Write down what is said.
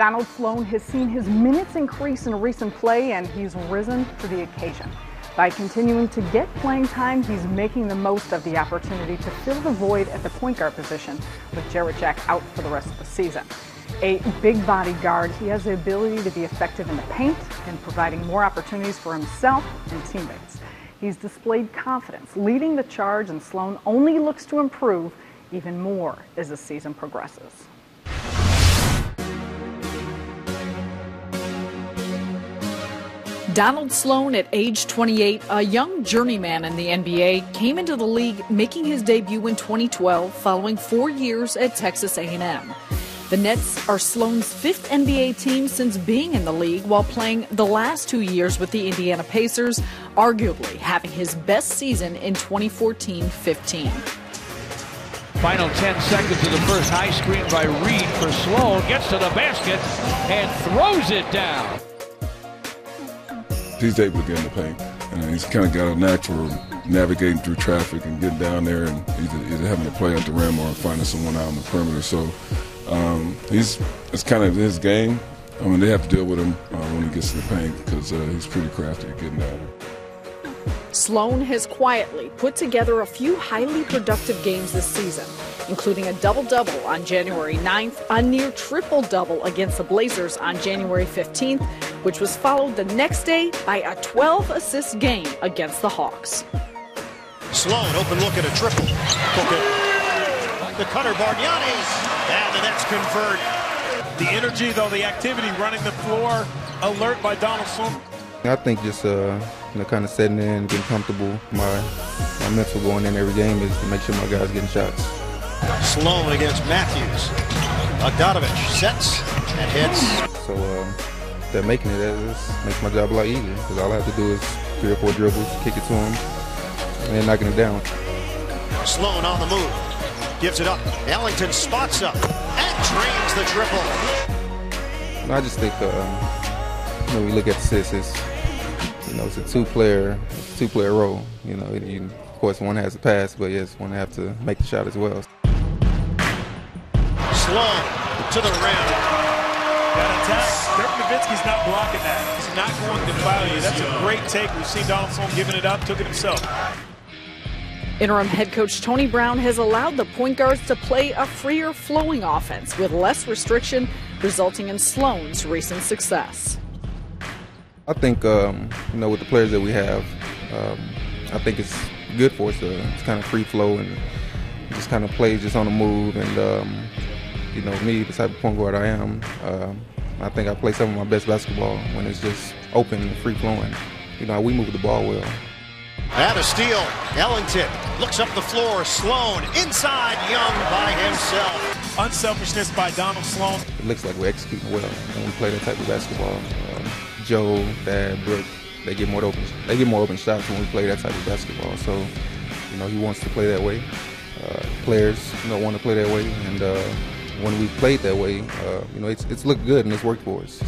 Donald Sloan has seen his minutes increase in a recent play and he's risen to the occasion. By continuing to get playing time, he's making the most of the opportunity to fill the void at the point guard position with Jarrett Jack out for the rest of the season. A big body guard, he has the ability to be effective in the paint and providing more opportunities for himself and teammates. He's displayed confidence, leading the charge, and Sloan only looks to improve even more as the season progresses. Donald Sloan, at age 28, a young journeyman in the NBA, came into the league making his debut in 2012 following four years at Texas A&M. The Nets are Sloan's fifth NBA team since being in the league while playing the last two years with the Indiana Pacers, arguably having his best season in 2014-15. Final 10 seconds of the first high screen by Reed for Sloan. Gets to the basket and throws it down he's able to get in the paint. And he's kind of got a knack for navigating through traffic and getting down there and either, either having to play at the rim or finding someone out on the perimeter. So um, he's it's kind of his game. I mean, they have to deal with him uh, when he gets to the paint because uh, he's pretty crafty at getting down there. Sloan has quietly put together a few highly productive games this season, including a double double on January 9th, a near triple double against the Blazers on January 15th, which was followed the next day by a 12 assist game against the Hawks. Sloan, open look at a triple. The cutter, Bargnani, and the Nets convert. The energy, though, the activity running the floor, alert by Donald Sloan. I think just uh, you know, kind of setting in, getting comfortable. My my mental going in every game is to make sure my guys getting shots. Sloan against Matthews. Bogdanovich sets and hits. So uh, they're making it. That makes my job a lot easier because all I have to do is three or four dribbles, kick it to him, and then knocking it down. Sloan on the move. Gives it up. Ellington spots up and drains the triple. I just think uh, you know, we look at the assists, you know, it's a two-player, two-player role. You know, you, of course, one has to pass, but yes, one have to make the shot as well. Sloan to the rim. Got attack. Dirk Nowitzki's not blocking that. He's not going to foul you. That's a great take. We've seen Donald Sloan giving it up, took it himself. Interim head coach Tony Brown has allowed the point guards to play a freer flowing offense with less restriction, resulting in Sloan's recent success. I think um, you know with the players that we have, um, I think it's good for us to it's kind of free flow and just kind of play just on the move. And um, you know me, the type of point guard I am, uh, I think I play some of my best basketball when it's just open and free flowing. You know we move the ball well. And a steal. Ellington looks up the floor. Sloan inside. Young by himself. Unselfishness by Donald Sloan. It looks like we're executing well when we play that type of basketball. Um, Joe, Thad, Brook, they get more open. They get more open shots when we play that type of basketball. So, you know, he wants to play that way. Uh, players, you know, want to play that way, and uh, when we played that way, uh, you know, it's it's looked good and it's worked for us.